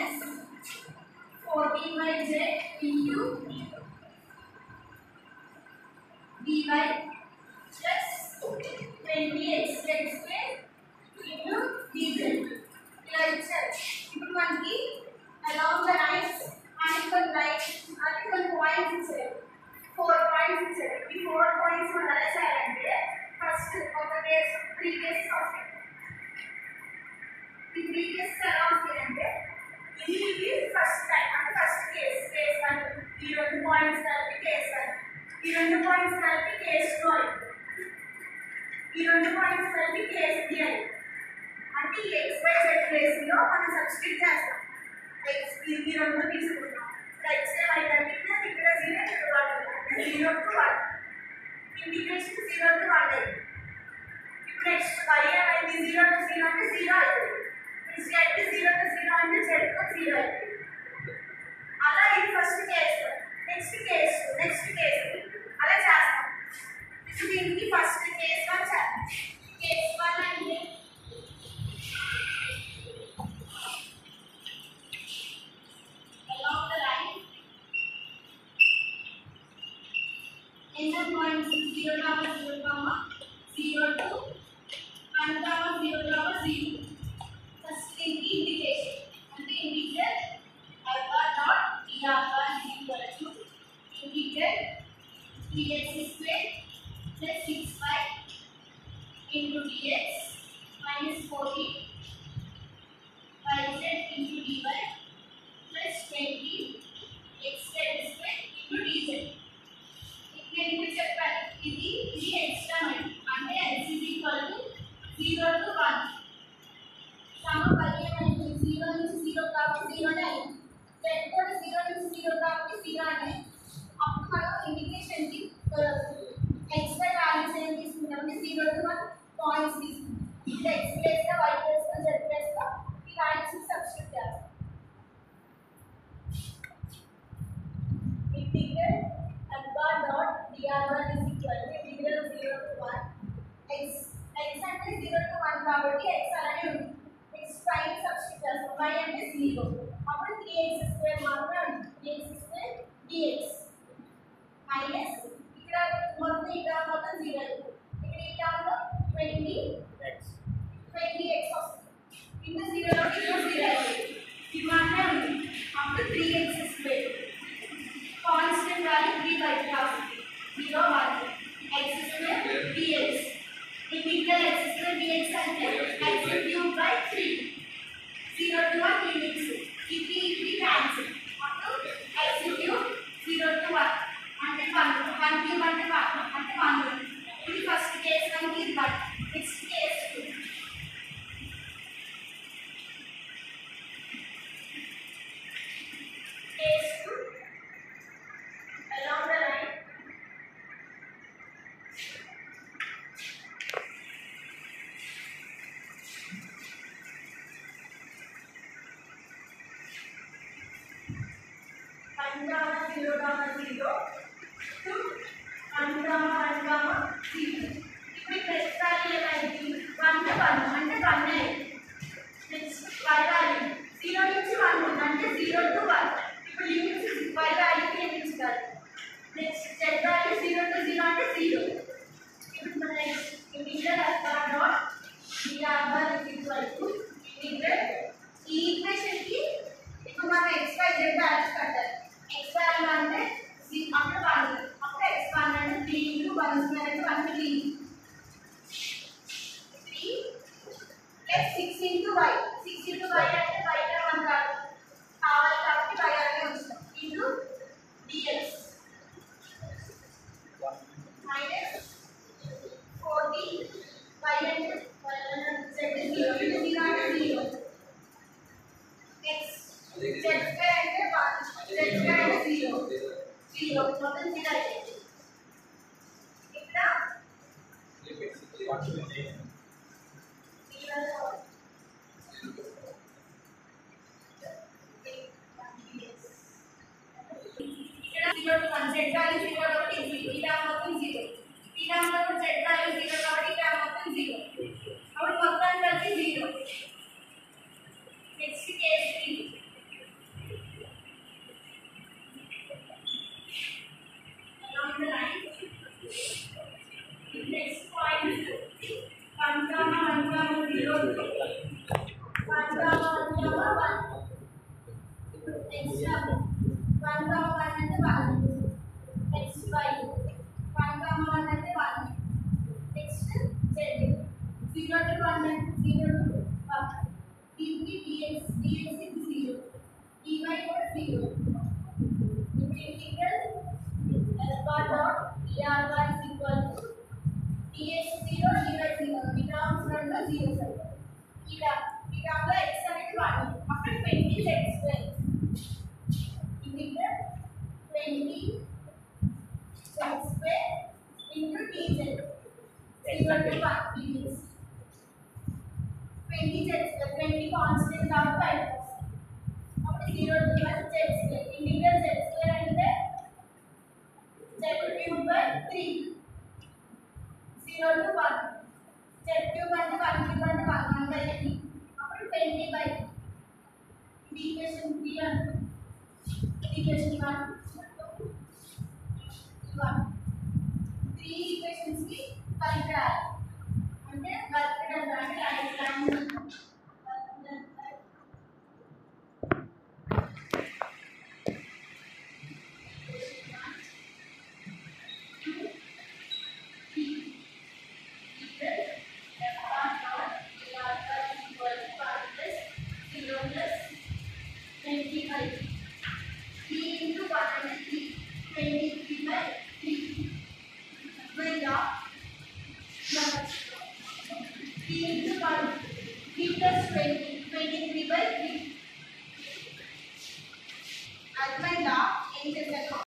minus 40 by j into b by plus 20x square into dz. Like such. If you want to along the lines, angle line, angle points is four points is the four points on the other side first on the base previous of. The previous surrounds here and there. Time అంటే first case case one ఈ రెండు points కలిపి case one ఈ రెండు points కలిపి case two అయింది ఈ రెండు పాయింట్స్ కలిపి కేస్ త్రీ అయింది అంటే ఈ ఎక్స్ వై జెడ్ ప్లేస్లో మనం సబ్స్టిట్యూట్ చేస్తాం ఎక్స్ ఈ రెండు తీసుకుంటాం ఎక్స్ వై కలిపితే ఇక్కడ జీరో ఇక్కడ one zero to one integration zero to one అయింది ఇప్పుడు నెక్స్ట్ వై అనేది జీరో టు జీరో అంటే జీరో అవుతుంది జెడ్ జీరో టు జీరో అంటే జెడ్ టు జీరో అవుతుంది అలా ఇది first case next case next case అలా చేస్తాం ఇప్పుడు దీనికి ఫస్ట్ కేస్ వన్ చేద్దాం కేస్ వన్ అంటే along the line enter points 0 comma 0 dy plus 20 square मारणार dx स्क्वायर dx मायनस इकडे मधून इकडे मधून 0 इकडे इकडे आलं 20 x 20 x असतं इकडे 0 इकडे 0 किंवा आपण 3x Thank you. 1 zero to one zero to one dx dx అంటే వర్క్ డన్ అంటే ఐ ప్లాన్ Thank you.